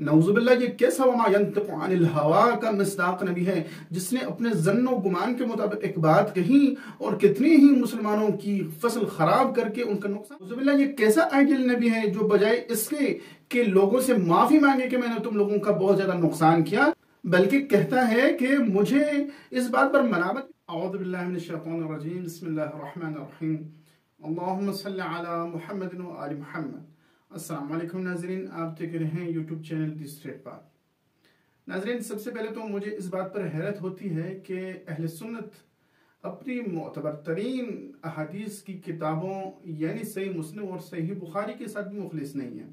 نعوذ باللہ، یہ کیسا وما ینطق عن الہوا کا مصداق نبی ہے جس نے اپنے ظن و گمان کے مطابق ایک بات کہی اور کتنی ہی مسلمانوں کی فصل خراب کر کے ان کا نقصان۔ نعوذ باللہ، یہ کیسا آئیڈیل نبی ہے جو بجائے اس کے کہ لوگوں سے معافی مانگے کہ میں نے تم لوگوں کا بہت زیادہ نقصان کیا، بلکہ کہتا ہے کہ مجھے اس بات پر منابت۔ اعوذ باللہ من الشیطان الرجیم، بسم اللہ الرحمن الرحیم۔ اللہم صلی علی محمد و آل محمد۔ السلام علیکم ناظرین، آپ دیکھ رہے ہیں یوٹیوب چینل دی اسٹریٹ پار۔ ناظرین، سب سے پہلے تو مجھے اس بات پر حیرت ہوتی ہے کہ اہل سنت اپنی معتبر ترین احادیث کی کتابوں یعنی صحیح مسلم اور صحیح بخاری کے ساتھ بھی مخلص نہیں ہیں،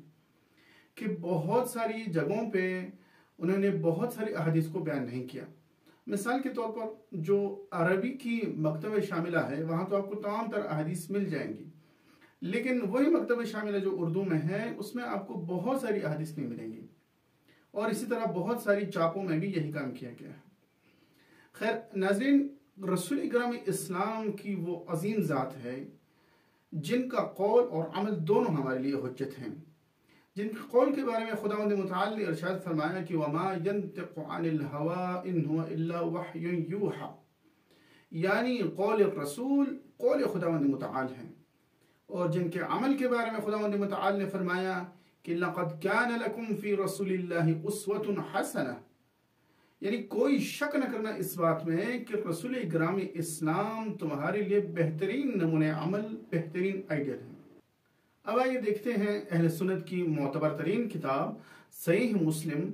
کہ بہت ساری جگہوں پہ انہوں نے بہت ساری احادیث کو بیان نہیں کیا۔ مثال کے طور پر جو عربی کی مکتب شاملہ ہے، وہاں تو آپ کو تمام تر احادیث مل جائیں گی۔ لیکن وہی مکتب شامل ہے جو اردو میں ہے، اس میں آپ کو بہت ساری احادیث نہیں ملیں گی۔ اور اسی طرح بہت ساری چاپوں میں بھی یہی کام کیا گیا ہے۔ خیر، ناظرین، رسول اکرام اسلام کی وہ عظیم ذات ہے، جن کا قول اور عمل دونوں ہمارے لیے حجت ہیں۔ جن کے قول کے بارے میں خدا متعال نے ارشاد فرمایا کہ وما ينطق عن الهوى ان هو الا وحي يوحى۔ یعنی قول الرسول قول خدا متعال ہیں۔ اور جن کے عمل کے بارے میں خدا متعال نے فرمایا کہ لَقَدْ كَانَ لَكُمْ فِي رَسُولِ اللَّهِ أُسْوَةٌ حَسَنَةٌ یعنی کوئی شک نہ کرنا اس بات میں کہ رسول اگرام اسلام تمہارے لیے بہترین نمونہ عمل، بہترین آئیڈیل ہے۔ اب آئیے دیکھتے ہیں اہل سنت کی معتبر ترین کتاب صحیح مسلم،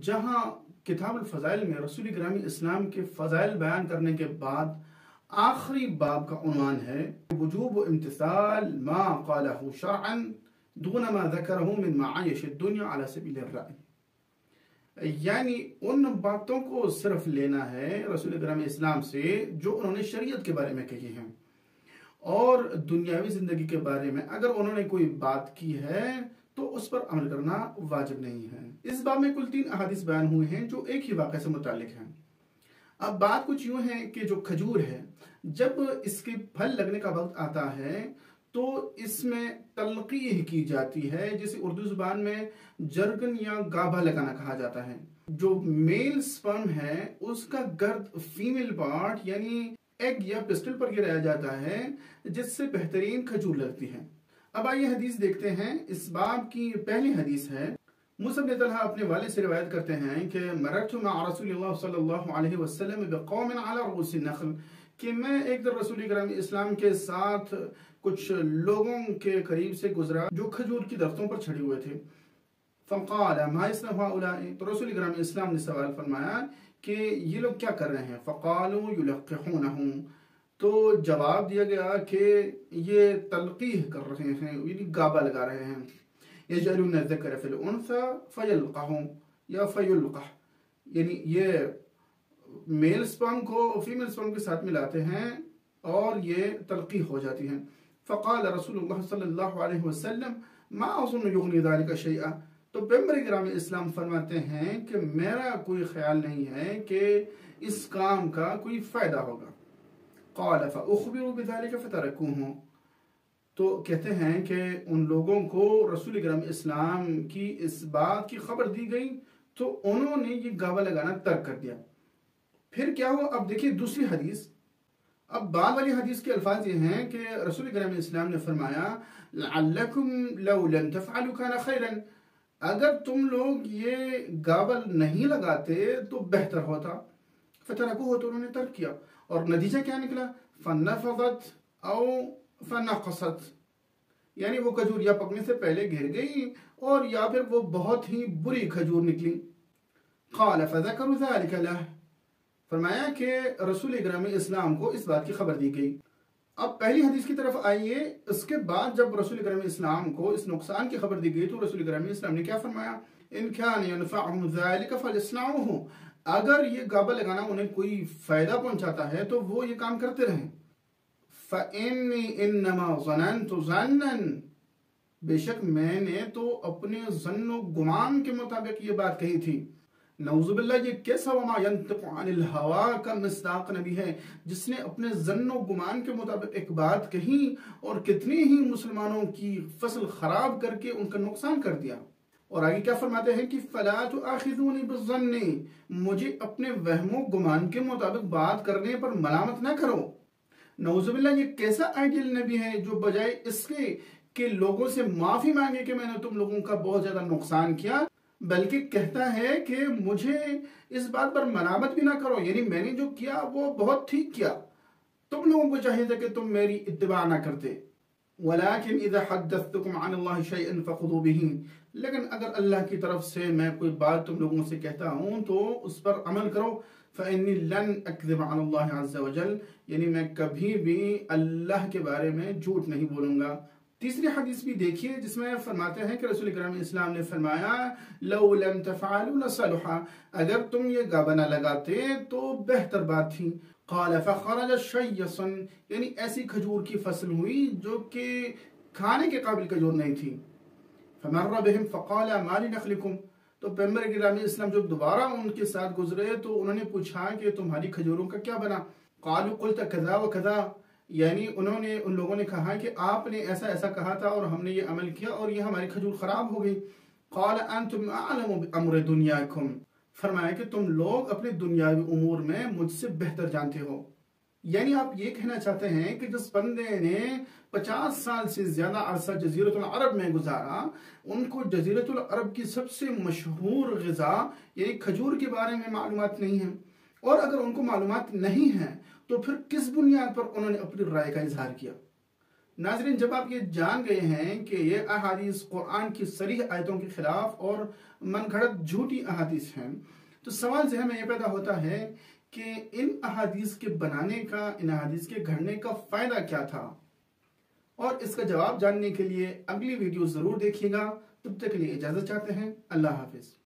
جہاں کتاب الفضائل میں رسول اگرام اسلام کے فضائل بیان کرنے کے بعد آخری باب کا عنوان ہے، وجوب امتثال ما قاله شرعا دون ما ذکره من معایش الدنیا على سبیل الرأی۔ یعنی ان باتوں کو صرف لینا ہے رسول اکرم اسلام سے جو انہوں نے شریعت کے بارے میں کہی ہیں۔ اور دنیاوی زندگی کے بارے میں اگر انہوں نے کوئی بات کی ہے تو اس پر عمل کرنا واجب نہیں ہے۔ اس باب میں کل تین احادیث بیان ہوئے ہیں جو ایک ہی واقعہ سے متعلق ہیں۔ اب بات کچھ یوں ہے کہ جو کھجور ہے جب اس کے پھل لگنے کا وقت آتا ہے تو اس میں تلقیح کی جاتی ہے، جسے اردو زبان میں جرگن یا گابا لگانا کہا جاتا ہے۔ جو میل سپرم ہے، اس کا گرد فیمیل پارٹ یعنی ایگ یا پسٹل پر گرایا جاتا ہے، جس سے بہترین کھجور لگتی ہے۔ اب آئیے حدیث دیکھتے ہیں۔ اس باب کی پہلی حدیث ہے۔ موسیٰ طلحہ اپنے والد سے روایت کرتے ہیں کہ مررت مع رسول اللہ صلی اللہ علیہ وسلم بقوم علی رؤوس النخل، کہ میں ایک در رسول کرم اسلام کے ساتھ کچھ لوگوں کے قریب سے گزرا جو کھجور کی درختوں پر چھڑی ہوئے تھے۔ فقال، ما اسنف هؤلاء؟ تو رسول کرم اسلام نے سوال فرمایا کہ یہ لوگ کیا کر رہے ہیں؟ فقالوا يلقحونهم تو جواب دیا گیا کہ یہ تلقیح کر رہے ہیں یعنی گابا لگا رہے ہیں۔ یجعلون الذکر فی الانثى فیلقہم یا فیلقہ یعنی یہ میل سپرم کو فیمیل سپرم کے ساتھ ملاتے ہیں اور یہ تلقی ہو جاتی ہیں. فقال رسول اللہ صلی اللہ علیہ وسلم، ما اظن یغنی ذالک شیئا تو پیمبر گرام اسلام فرماتے ہیں کہ میرا کوئی خیال نہیں ہے کہ اس کام کا کوئی فائدہ ہوگا. قال فاخبروا بذلك فتركوه. تو کہتے ہیں کہ ان لوگوں کو رسول گرام اسلام کی اس بات کی خبر دی گئی تو انہوں نے یہ گاوا لگانا ترک کر دیا۔ پھر کیا ہوا؟ اب دیکھیں دوسری حدیث۔ اب بعد والی حدیث کے الفاظ یہ ہیں کہ رسول کرم اسلام نے فرمایا، لعلکم لو لن تفعلوا کان خیرا اگر تم لوگ یہ گابل نہیں لگاتے تو بہتر ہوتا۔ فترکو ہو تو انہوں نے ترک کیا۔ اور نتیجہ کیا نکلا؟ فنفضت او فنقصت۔ یعنی وہ کھجور یا پکنے سے پہلے گھر گئی اور یا پھر وہ بہت ہی بری کھجور نکلی۔ قال فذکر ذلك له۔ فرمایا کہ رسول اکرام اسلام کو اس بات کی خبر دی گئی۔ اب پہلی حدیث کی طرف آئیے۔ اس کے بعد جب رسول اکرام اسلام کو اس نقصان کی خبر دی گئی تو رسول اکرام اسلام نے کیا فرمایا؟ ان كان ينفعهم ذلك فليصنعوه۔ اگر یہ گابا لگانا انہیں کوئی فائدہ پہنچاتا ہے تو وہ یہ کام کرتے رہیں۔ فَإِنِّي إِنَّمَا ظَنَنْتُ ظَنًّا۔ بے شک میں نے تو اپنے ظن و گمان کے مطابق یہ بات کہی تھی۔ نعوذ باللہ، یہ کیسا وما ینطق عن الہوا کا مصداق نبی ہے، جس نے اپنے ظن و گمان کے مطابق ایک بات کہی اور کتنی ہی مسلمانوں کی فصل خراب کر کے ان کا نقصان کر دیا۔ اور آگے کیا فرماتے ہیں کہ فلا تؤاخذونی بالظن۔ مجھے اپنے وہم و گمان کے مطابق بات کرنے پر ملامت نہ کرو۔ نعوذ باللہ، یہ کیسا آئیڈیل نبی ہے جو بجائے اس کے کہ لوگوں سے معافی مانگے کہ میں نے تم لوگوں کا بہت زیادہ نقصان کیا، بلکہ کہتا ہے کہ مجھے اس بات پر ملامت بھی نہ کرو۔ یعنی میں نے جو کیا وہ بہت ٹھیک کیا۔ تم لوگوں کو چاہیے تھا کہ تم میری اتباع نہ کرتے۔ ولیکن اذا حدثتکم عن اللہ شیئن فخذو بہی لیکن اگر اللہ کی طرف سے میں کوئی بات تم لوگوں سے کہتا ہوں تو اس پر عمل کرو۔ فَإِنِّي لَنْ أَكْذِبَ عَنَ اللَّهِ عَزَّ وَجَلْ یعنی میں کبھی بھی اللہ کے بارے میں جھوٹ نہیں بولوں گا۔ تیسری حدیث بھی دیکھیے جس میں فرماتے ہیں کہ رسول کرم اسلام نے فرمایا، لو لم تفعلوا لصلحا، اگر تم یہ گابنا لگاتے تو بہتر بات تھی۔ قال فخرج شیصا یعنی ایسی کھجور کی فصل ہوئی جو کہ کھانے کے قابل کھجور نہیں تھی۔ فمر بهم فقال ما لنخلكم تو پیغمبر گرامی اسلام جب دوبارہ ان کے ساتھ گزرے تو انہوں نے پوچھا کہ تمہاری کھجوروں کا کیا بنا؟ قالوا قلت كذا وكذا یعنی انہوں نے ان لوگوں نے کہا کہ آپ نے ایسا ایسا کہا تھا اور ہم نے یہ عمل کیا اور یہ ہماری کھجور خراب ہو گئی۔ قال انتم اعلم بامر دنیاکم فرمایا کہ تم لوگ اپنے دنیاوی امور میں مجھ سے بہتر جانتے ہو۔ یعنی آپ یہ کہنا چاہتے ہیں کہ جس بندے نے پچاس سال سے زیادہ عرصہ جزیرت العرب میں گزارا، ان کو جزیرت العرب کی سب سے مشہور غذا یعنی کھجور کے بارے میں معلومات نہیں ہیں اور اگر ان کو معلومات نہیں ہیں تو پھر کس بنیاد پر انہوں نے اپنی رائے کا اظہار کیا؟ ناظرین، جب آپ یہ جان گئے ہیں کہ یہ احادیث قرآن کی سریح آیتوں کے خلاف اور من گھڑت جھوٹی احادیث ہیں، تو سوال ذہن میں یہ پیدا ہوتا ہے کہ ان احادیث کے بنانے کا، ان احادیث کے گھڑنے کا فائدہ کیا تھا؟ اور اس کا جواب جاننے کے لیے اگلی ویڈیو ضرور دیکھیے گا۔ تب تک کے لیے اجازت چاہتے ہیں۔ اللہ حافظ۔